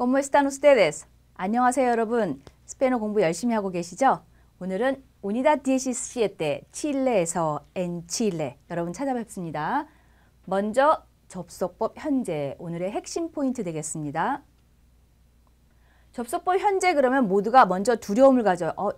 ¿Cómo están ustedes? 안녕하세요 여러분. 스페인어 공부 열심히 하고 계시죠? 오늘은 우니다 디에시시에 칠레에서 엔 칠레 여러분 찾아뵙습니다. 먼저 접속법 현재 오늘의 핵심 포인트 되겠습니다. 접속법 현재 그러면 모두가 먼저 두려움을 가져요. 어,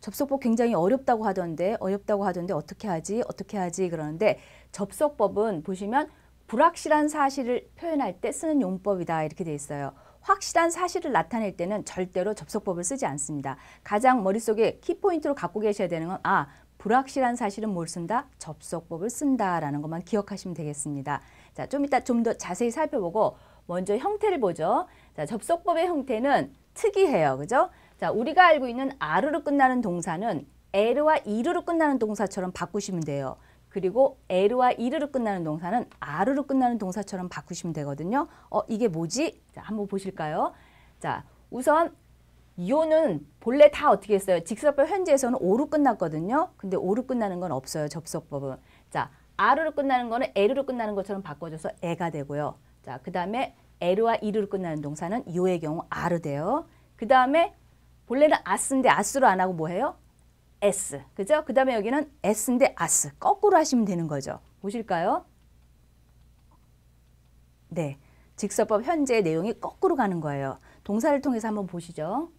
접속법 굉장히 어렵다고 하던데 어렵다고 하던데 어떻게 하지 어떻게 하지 그러는데 접속법은 보시면 불확실한 사실을 표현할 때 쓰는 용법이다 이렇게 돼 있어요. 확실한 사실을 나타낼 때는 절대로 접속법을 쓰지 않습니다. 가장 머릿속에 키포인트로 갖고 계셔야 되는 건 아, 불확실한 사실은 뭘 쓴다? 접속법을 쓴다라는 것만 기억하시면 되겠습니다. 자, 좀 이따 좀 더 자세히 살펴보고 먼저 형태를 보죠. 자, 접속법의 형태는 특이해요. 그죠? 자, 우리가 알고 있는 아르로 끝나는 동사는 에르와 이르로 끝나는 동사처럼 바꾸시면 돼요. 그리고 에르와 이르로 끝나는 동사는 아르로 끝나는 동사처럼 바꾸시면 되거든요. 어, 이게 뭐지? 자, 한번 보실까요? 자, 우선 요는 본래 다 어떻게 했어요? 직설법 현재에서는 오로 끝났거든요. 근데 오로 끝나는 건 없어요. 접속법은. 자, 아르로 끝나는 거는 에르로 끝나는 것처럼 바꿔줘서 에가 되고요. 자, 그 다음에 에르와 이르로 끝나는 동사는 요의 경우 아르 돼요. 그 다음에 본래는 아스인데 아스로 안 하고 뭐 해요? es. 그죠? 그 다음에 여기는 es인데 as. 거꾸로 하시면 되는 거죠. 보실까요? 네. 직설법 현재의 내용이 거꾸로 가는 거예요. 동사를 통해서 한번 보시죠.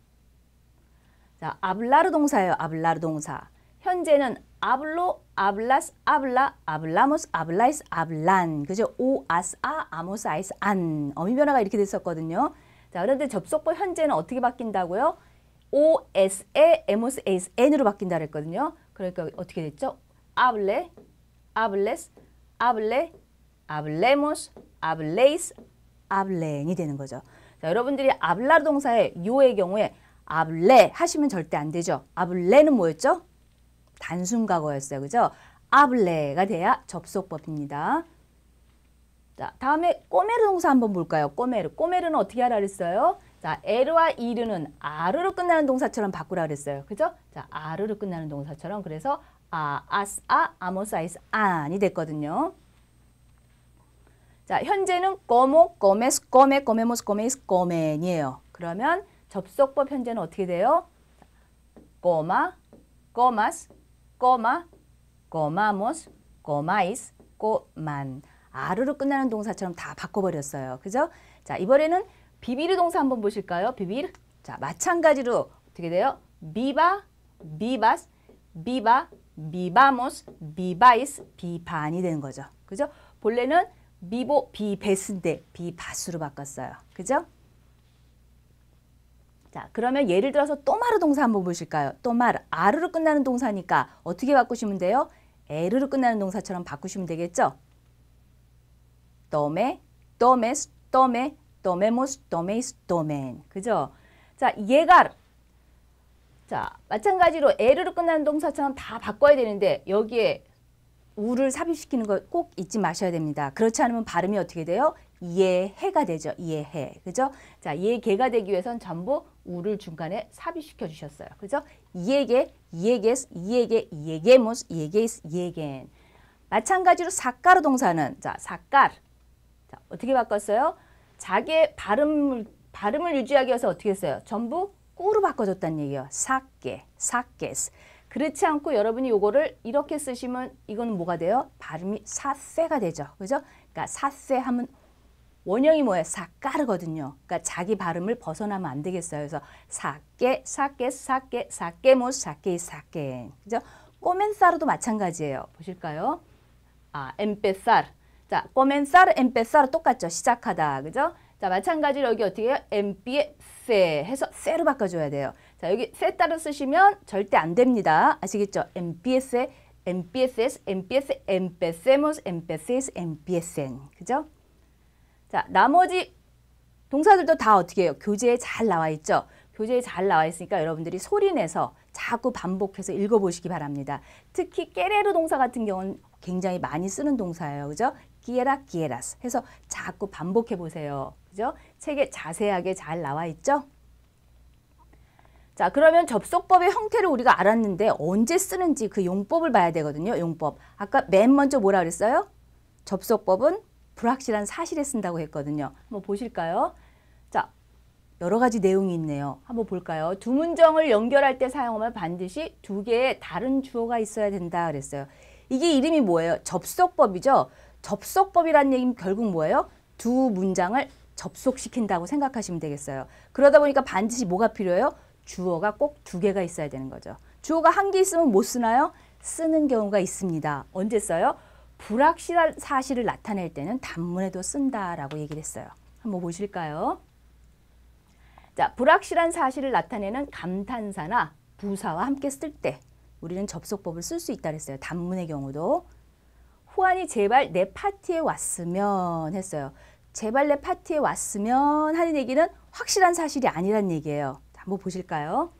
자, hablar 동사예요. hablar 동사. 현재는 hablo, hablas, habla, hablamos, habláis, hablan. 그죠? o, as, a, amos, áis, an. 어미 변화가 이렇게 됐었거든요. 자, 그런데 접속법 현재는 어떻게 바뀐다고요? e, es, e, emos, éis, en으로 바뀐다 그랬거든요. 그러니까 어떻게 됐죠? hable, hables, hable, hablemos, habléis, hablen이 되는 거죠. 자, 여러분들이 hablar 동사의 yo의 경우에 hablé 하시면 절대 안 되죠. hablé는 뭐였죠? 단순 과거였어요. 그죠? hable가 돼야 접속법입니다. 자, 다음에 comer 동사 한번 볼까요? comer. comer는 어떻게 하라 그랬어요? 자, er와 ir는 ar로 끝나는 동사처럼 바꾸라 그랬어요. 그죠? 자, ar로 끝나는 동사처럼 그래서 a, as, a, amos, áis, an이 됐거든요. 자, 현재는 como, comes, come, comemos, coméis, comen이에요. 그러면 접속법 현재는 어떻게 돼요? coma, comas, coma, comamos, comáis, coman. ar로 끝나는 동사처럼 다 바꿔버렸어요. 그죠? 자, 이번에는 vivir 동사 한번 보실까요? vivir. 자, 마찬가지로 어떻게 돼요? viva, vivas, viva, vivamos, viváis, vivan이 되는 거죠. 그죠? 본래는 vivo, vives인데 vivas로 바꿨어요. 그죠? 자, 그러면 예를 들어서 tomar 동사 한번 보실까요? tomar, ar로 끝나는 동사니까 어떻게 바꾸시면 돼요? er로 끝나는 동사처럼 바꾸시면 되겠죠? tome, tomes, tome, tomemos, toméis, tomen. 그죠? 자, 얘가 자, 마찬가지로 er로 끝나는 동사처럼 다 바꿔야 되는데 여기에 u를 삽입시키는 거꼭 잊지 마셔야 됩니다. 그렇지 않으면 발음이 어떻게 돼요? 이해해가 되죠. 이해해. 그죠? 자, 이해개가 되기 위해선 전부 u를 중간에 삽입시켜 주셨어요. 그죠? llegue, llegues, llegue, lleguemos, lleguéis, lleguen. 마찬가지로 sacar 동사는 자, sacar. 자, 어떻게 바꿨어요? 자기의 발음을, 발음을 유지하기 위해서 어떻게 했어요? 전부 꾸로 바꿔줬다는 얘기예요. 사케, 사케스. 그렇지 않고 여러분이 요거를 이렇게 쓰시면 이건 뭐가 돼요? 발음이 사세가 되죠. 그죠? 그러니까 사세 하면 원형이 뭐예요? 사까르거든요. 그러니까 자기 발음을 벗어나면 안 되겠어요. 그래서 사케, 사케, 사케, 사케모, 사케, 사케. 그죠? 꼬멘사르도 마찬가지예요. 보실까요? 아, 엠페사르. 자, comenzar, empezar 똑같죠. 시작하다. 그죠? 자, 마찬가지로 여기 어떻게 해요? empiece 해서 세로 바꿔줘야 돼요. 자, 여기 세 따로 쓰시면 절대 안 됩니다. 아시겠죠? empiece, empieces, empiece, empecemos, empecéis, empiecen. 그죠? 자, 나머지 동사들도 다 어떻게 해요? 교재에 잘 나와 있죠? 교재에 잘 나와 있으니까 여러분들이 소리내서 자꾸 반복해서 읽어보시기 바랍니다. 특히 깨레르 동사 같은 경우는 굉장히 많이 쓰는 동사예요. 그죠? 기에라 기에라스 해서 자꾸 반복해 보세요. 그죠? 책에 자세하게 잘 나와 있죠? 자, 그러면 접속법의 형태를 우리가 알았는데 언제 쓰는지 그 용법을 봐야 되거든요. 용법. 아까 맨 먼저 뭐라 그랬어요? 접속법은 불확실한 사실에 쓴다고 했거든요. 한번 보실까요? 자, 여러 가지 내용이 있네요. 한번 볼까요? 두 문장을 연결할 때 사용하면 반드시 두 개의 다른 주어가 있어야 된다 그랬어요. 이게 이름이 뭐예요? 접속법이죠. 접속법이라는 얘기는 결국 뭐예요? 두 문장을 접속시킨다고 생각하시면 되겠어요. 그러다 보니까 반드시 뭐가 필요해요? 주어가 꼭 두 개가 있어야 되는 거죠. 주어가 한 개 있으면 못 쓰나요? 쓰는 경우가 있습니다. 언제 써요? 불확실한 사실을 나타낼 때는 단문에도 쓴다라고 얘기를 했어요. 한번 보실까요? 자, 불확실한 사실을 나타내는 감탄사나 부사와 함께 쓸 때 우리는 접속법을 쓸 수 있다 그랬어요. 단문의 경우도. 후안이 제발 내 파티에 왔으면 했어요. 제발 내 파티에 왔으면 하는 얘기는 확실한 사실이 아니란 얘기예요. 한번 보실까요?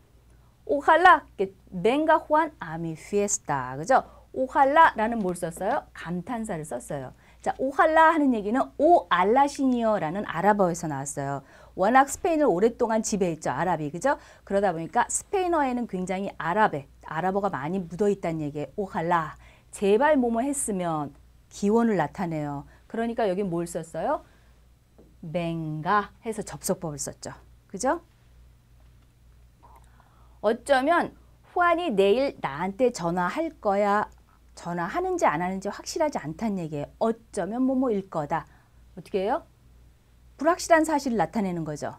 Ojalá venga Juan a mi fiesta 그죠? Ojalá라는 뭘 썼어요? 감탄사를 썼어요. 자, Ojalá 하는 얘기는 오 알라신이여라는 아랍어에서 나왔어요. 워낙 스페인을 오랫동안 지배했죠. 아랍이. 그죠? 그러다 보니까 스페인어에는 굉장히 아랍에 아랍어가 많이 묻어 있다는 얘기예요. 오할라. 제발 뭐뭐 했으면 기원을 나타내요. 그러니까 여기 뭘 썼어요? 맹가 해서 접속법을 썼죠. 그죠? 어쩌면 후안이 내일 나한테 전화할 거야. 전화하는지 안 하는지 확실하지 않다는 얘기예요. 어쩌면 뭐뭐일 거다. 어떻게 해요? 불확실한 사실을 나타내는 거죠.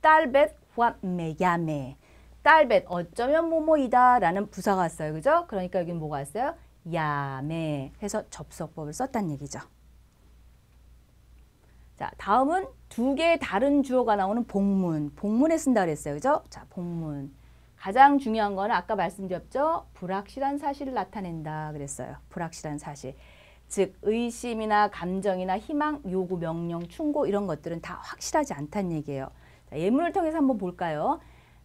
딸벳 후안 메야메. 딸벳 어쩌면 뭐뭐이다 라는 부사가 왔어요. 그죠? 그러니까 여기 뭐가 왔어요? 야메 해서 접속법을 썼다는 얘기죠. 자, 다음은 두 개의 다른 주어가 나오는 복문. 복문에 쓴다 그랬어요. 그죠? 자, 복문. 가장 중요한 거는 아까 말씀드렸죠? 불확실한 사실을 나타낸다 그랬어요. 불확실한 사실. 즉 의심이나 감정이나 희망, 요구, 명령, 충고 이런 것들은 다 확실하지 않다는 얘기예요. 자, 예문을 통해서 한번 볼까요?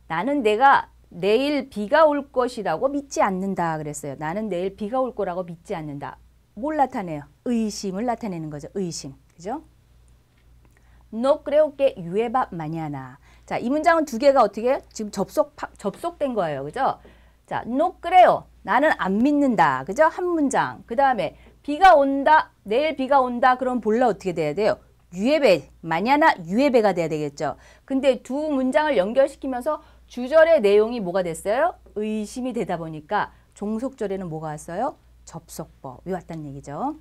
나는 내가 내일 비가 올 것이라고 믿지 않는다 그랬어요. 나는 내일 비가 올 거라고 믿지 않는다. 뭘 나타내요? 의심을 나타내는 거죠. 의심. 그죠? No creo que llueva mañana. 자, 이 문장은 두 개가 어떻게 지금 접속 접속된 거예요. 그죠? 자, no creo. 나는 안 믿는다. 그죠? 한 문장. 그다음에 비가 온다. 내일 비가 온다. 그럼 본래 어떻게 돼야 돼요? 유예배. 마냐나 유예배가 돼야 되겠죠. 근데 두 문장을 연결시키면서 주절의 내용이 뭐가 됐어요? 의심이 되다 보니까 종속절에는 뭐가 왔어요? 접속법이 왔다는 얘기죠.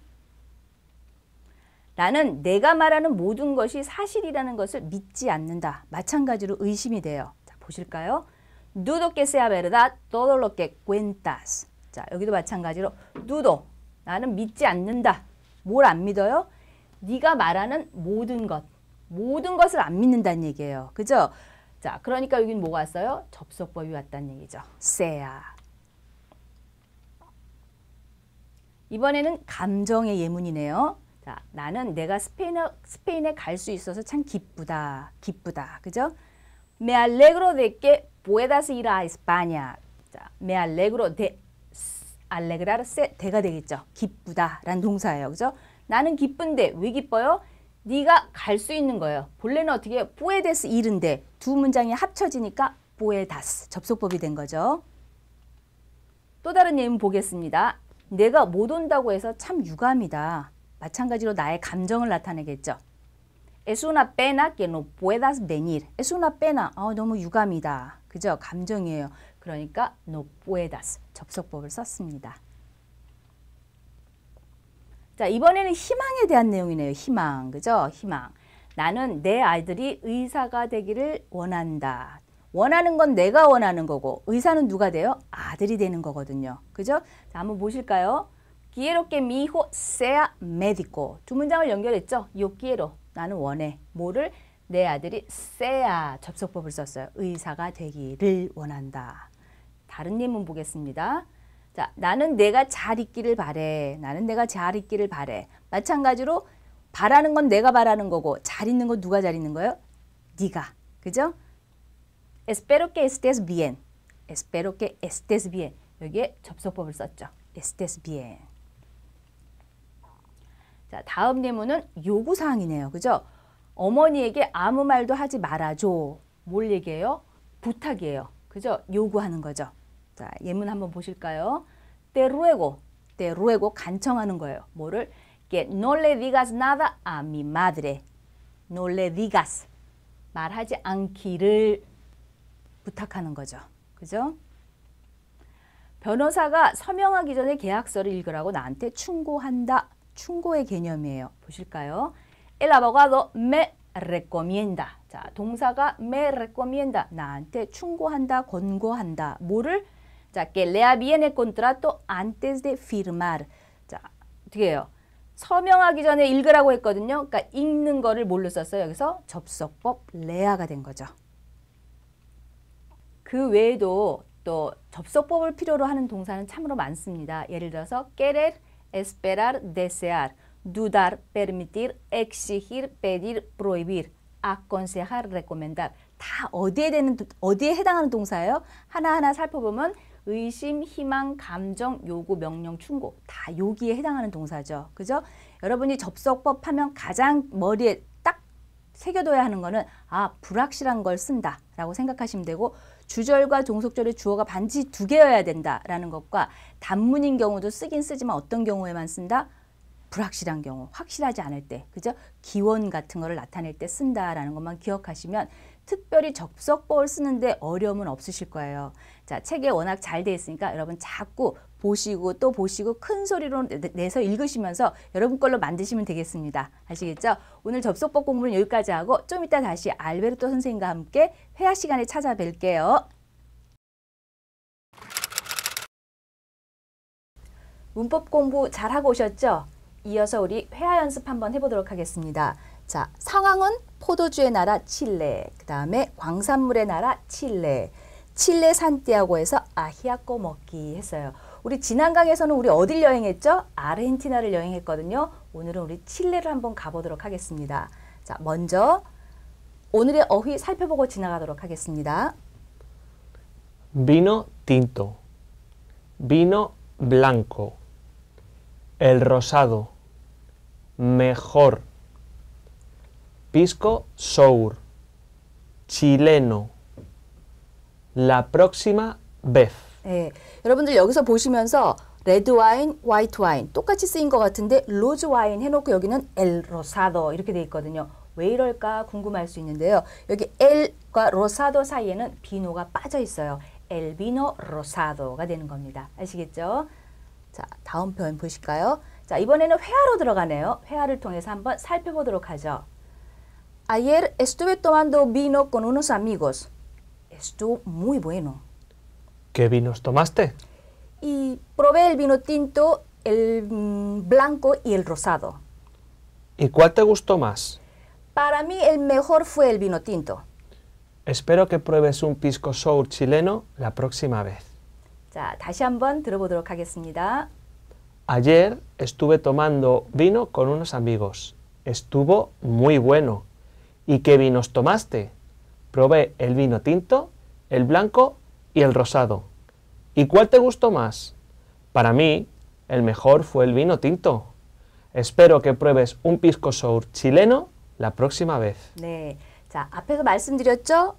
나는 내가 말하는 모든 것이 사실이라는 것을 믿지 않는다. 마찬가지로 의심이 돼요. 자, 보실까요? Dudo que sea verdad todo lo que cuentas. 자, 여기도 마찬가지로 dudo. 나는 믿지 않는다. 뭘 안 믿어요? 네가 말하는 모든 것. 모든 것을 안 믿는다는 얘기예요. 그죠? 자, 그러니까 여기는 뭐가 왔어요? 접속법이 왔다는 얘기죠. sea. 이번에는 감정의 예문이네요. 자, 나는 내가 스페인에, 스페인에 갈 수 있어서 참 기쁘다. 기쁘다. 그죠? Me alegro de que puedas ir a España. 자, me alegro de alegrarse 대가 되겠죠. 기쁘다라는 동사예요. 그죠? 나는 기쁜데 왜 기뻐요? 네가 갈 수 있는 거예요. 본래는 어떻게 puedes ir인데 두 문장이 합쳐지니까 puedas 접속법이 된 거죠. 또 다른 예문 보겠습니다. 내가 못 온다고 해서 참 유감이다. 마찬가지로 나의 감정을 나타내겠죠. Es una pena que no puedas venir. Es una pena. 어, 너무 유감이다. 그죠? 감정이에요. 그러니까 no puedas. 접속법을 썼습니다. 자, 이번에는 희망에 대한 내용이네요. 희망. 그죠? 희망. 나는 내 아이들이 의사가 되기를 원한다. 원하는 건 내가 원하는 거고 의사는 누가 돼요? 아들이 되는 거거든요. 그죠? 자, 한번 보실까요? quiero que mi hijo sea médico. 두 문장을 연결했죠. yo quiero. 나는 원해. 뭐를? 내 아들이 sea 접속법을 썼어요. 의사가 되기를 원한다. 다른 예문 보겠습니다. 자, 나는 내가 잘 있기를 바래. 나는 내가 잘 있기를 바래. 마찬가지로 바라는 건 내가 바라는 거고 잘 있는 건 누가 잘 있는 거예요? 네가. 그죠? Espero que estés bien. Espero que estés bien. 여기에 접속법을 썼죠. estés bien. 자, 다음 예문은 요구 사항이네요. 그죠? 어머니에게 아무 말도 하지 말아줘. 뭘 얘기해요? 부탁이에요. 그죠? 요구하는 거죠. 자, 예문 한번 보실까요? Te ruego, te ruego 간청하는 거예요. 뭐를? Que no le digas nada a mi madre. No le digas. 말하지 않기를 부탁하는 거죠. 그죠? 변호사가 서명하기 전에 계약서를 읽으라고 나한테 충고한다. 충고의 개념이에요. 보실까요? El abogado me recomienda. 자, 동사가 me recomienda. 나한테 충고한다, 권고한다. 뭐를? 자, que lea bien el contrato antes de firmar. 자, 어떻게 해요? 서명하기 전에 읽으라고 했거든요. 그러니까 읽는 거를 뭘로 썼어요? 여기서 접속법 레아가 된 거죠. 그 외에도 또 접속법을 필요로 하는 동사는 참으로 많습니다. 예를 들어서 querer, esperar, desear, dudar, permitir, exigir, pedir, prohibir, aconsejar, recomendar 다 어디에 되는 어디에 해당하는 동사예요? 하나하나 살펴보면 의심, 희망, 감정, 요구, 명령, 충고 다 여기에 해당하는 동사죠. 그죠? 여러분이 접속법 하면 가장 머리에 딱 새겨둬야 하는 거는 아 불확실한 걸 쓴다 라고 생각하시면 되고 주절과 종속절의 주어가 반드시 두 개여야 된다라는 것과 단문인 경우도 쓰긴 쓰지만 어떤 경우에만 쓴다? 불확실한 경우, 확실하지 않을 때, 그죠? 기원 같은 거를 나타낼 때 쓴다라는 것만 기억하시면 특별히 접속법을 쓰는데 어려움은 없으실 거예요. 자, 책에 워낙 잘 돼 있으니까 여러분 자꾸 보시고 또 보시고 큰 소리로 내서 읽으시면서 여러분 걸로 만드시면 되겠습니다. 아시겠죠? 오늘 접속법 공부는 여기까지 하고 좀 이따 다시 알베르토 선생님과 함께 회화 시간에 찾아뵐게요. 문법 공부 잘하고 오셨죠? 이어서 우리 회화 연습 한번 해보도록 하겠습니다. 자, 상황은 포도주의 나라 칠레, 그 다음에 광산물의 나라 칠레, 칠레 산띠아고에서 아히아꼬 먹기 했어요. 우리 지난 강에서는 우리 어딜 여행했죠? 아르헨티나를 여행했거든요. 오늘은 우리 칠레를 한번 가보도록 하겠습니다. 자, 먼저 오늘의 어휘 살펴보고 지나가도록 하겠습니다. Vino tinto, vino blanco, el rosado, mejor, pisco sour, chileno, la próxima vez. 네, 여러분들 여기서 보시면서 레드 와인, 화이트 와인 똑같이 쓰인 것 같은데 로즈 와인 해놓고 여기는 el rosado 이렇게 돼 있거든요. 왜 이럴까 궁금할 수 있는데요. 여기 el과 rosado 사이에는 vino가 빠져 있어요. el vino rosado가 되는 겁니다. 아시겠죠? 자, 다음 표현 보실까요? 자, 이번에는 회화로 들어가네요. 회화를 통해서 한번 살펴보도록 하죠. Ayer estuve tomando vino con unos amigos. Estuvo muy bueno. ¿Qué vinos tomaste? Y probé el vino tinto, el mm, blanco y el rosado. ¿Y cuál te gustó más? Para mí el mejor fue el vino tinto. Espero que pruebes un pisco sour chileno la próxima vez. 자, 다시 한번 들어보도록 하겠습니다. Ayer estuve tomando vino con unos amigos. Estuvo muy bueno. ¿Y qué vinos tomaste? Probé el vino tinto, el blanco y el rosado. ¿Y cuál te gustó más? Para mí, el mejor fue el vino tinto. Espero que pruebes un pisco sour chileno la próxima vez. 네. 자, 앞에서 말씀드렸죠?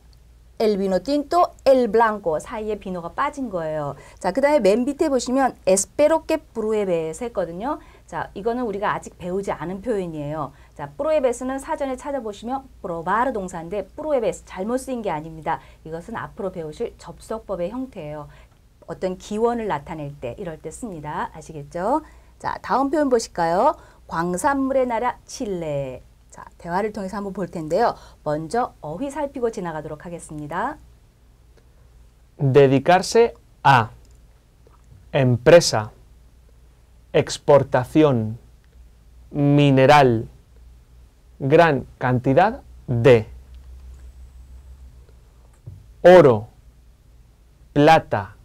El vino tinto, el blanco 사이에 비노가 빠진 거예요. 자, 그 다음에 맨 밑에 보시면 que pruebes 했거든요. 자, 이거는 우리가 아직 배우지 않은 표현이에요. 자, pruebes는 사전에 찾아보시면 probar 동사인데 pruebes 잘못 쓰인 게 아닙니다. 이것은 앞으로 배우실 접속법의 형태예요. 어떤 기원을 나타낼 때 이럴 때 씁니다. 아시겠죠? 자, 다음 표현 보실까요? 광산물의 나라 칠레. 자, 대화를 통해서 한번 볼 텐데요. 먼저 어휘 살피고 지나가도록 하겠습니다. Dedicarse a empresa, exportación, mineral, gran cantidad de oro, plata,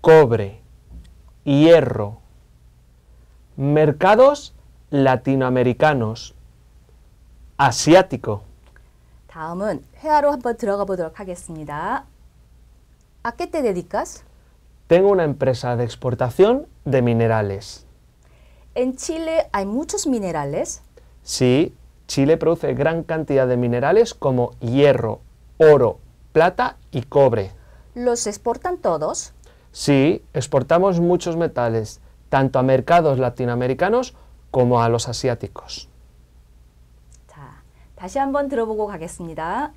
cobre, hierro, mercados latinoamericanos, asiático, 다음은 회화로 한번 들어가 보도록 하겠습니다. ¿A qué te dedicas? tengo una empresa de exportación de minerales. En Chile hay muchos minerales. Sí, Chile produce gran cantidad de minerales como hierro, oro, plata y cobre. ¿Los exportan todos? Sí, exportamos muchos metales, tanto a mercados latinoamericanos como a los asiáticos. 자, 다시 한번 들어보고 가겠습니다.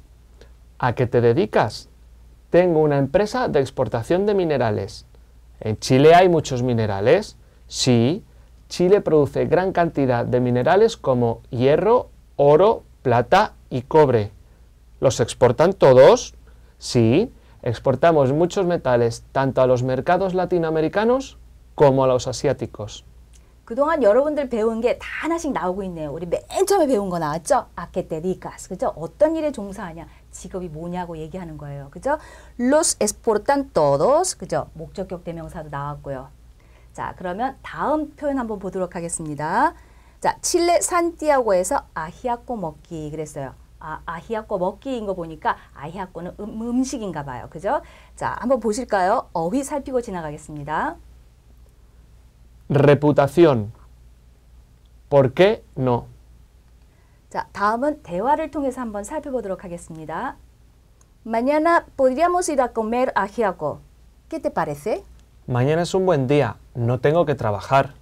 ¿A qué te dedicas? Tengo una empresa de exportación de minerales. ¿En Chile hay muchos minerales? Sí, Chile produce gran cantidad de minerales como hierro, oro, plata y cobre. ¿Los exportan todos? Sí, exportamos muchos metales tanto a los mercados latinoamericanos como a los asiáticos. 그동안 여러분들 배운 게 다 하나씩 나오고 있네요. 우리 맨 처음에 배운 거 나왔죠? 아케테디카스. 그죠? 어떤 일에 종사하냐? 직업이 뭐냐고 얘기하는 거예요. 그죠? Los exportan todos. 그죠? 목적격 대명사도 나왔고요. 자, 그러면 다음 표현 한번 보도록 하겠습니다. 자, 칠레 산티아고에서 아히아꼬 먹기 그랬어요. 아, 아히아꼬 먹기인 거 보니까 아히아꼬는 음, 음식인가 봐요. 그죠? 자, 한번 보실까요? 어휘 살피고 지나가겠습니다. Reputación. ¿Por qué no? 자, 다음은 대화를 통해서 한번 살펴보도록 하겠습니다. Mañana podríamos ir a comer ajiaco. ¿Qué te parece? Mañana es un buen día, no tengo que trabajar.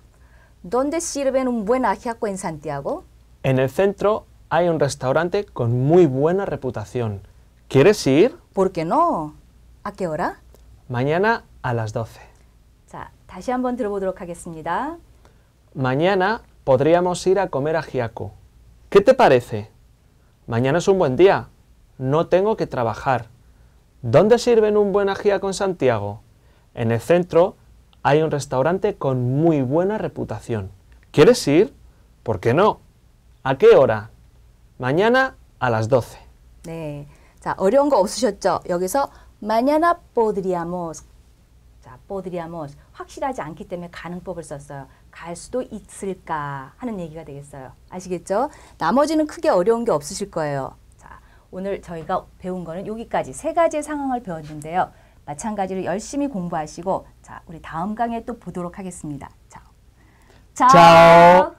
¿Dónde sirven un buen ajiaco en Santiago? En el centro hay un restaurante con muy buena reputación. ¿Quieres ir? ¿Por qué no? ¿A qué hora? Mañana a las 12. 자, 다시 한번 들어보도록 하겠습니다. Mañana podríamos ir a comer a Giaco. ¿Qué te parece? Mañana es un buen día, no tengo que trabajar. ¿Dónde sirven un buen ajiaco en Santiago? En el centro hay un restaurante con muy buena reputación. ¿Quieres ir? ¿Por qué no? ¿A qué hora? Mañana a las 12. 네. 자, 어려운 거 없으셨죠? 여기서 mañana podríamos. 자, podríamos. 확실하지 않기 때문에 가능법을 썼어요. 갈 수도 있을까 하는 얘기가 되겠어요. 아시겠죠? 나머지는 크게 어려운 게 없으실 거예요. 자, 오늘 저희가 배운 거는 여기까지 세 가지의 상황을 배웠는데요. 마찬가지로 열심히 공부하시고 자, 우리 다음 강의에 또 보도록 하겠습니다. 자. 짜오.